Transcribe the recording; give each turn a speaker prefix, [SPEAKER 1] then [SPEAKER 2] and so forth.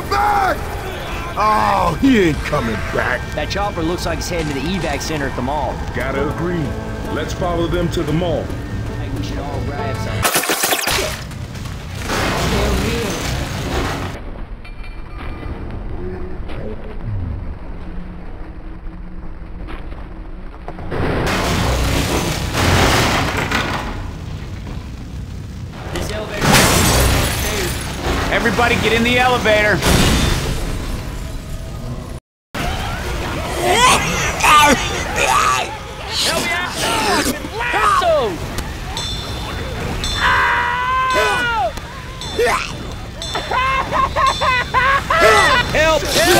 [SPEAKER 1] come back! Oh, he ain't coming back.
[SPEAKER 2] That chopper looks like it's heading to the evac center at the mall.
[SPEAKER 1] Gotta agree. Let's follow them to the mall.
[SPEAKER 2] I think we should all grab something.
[SPEAKER 3] Everybody get in the elevator. Help! Help!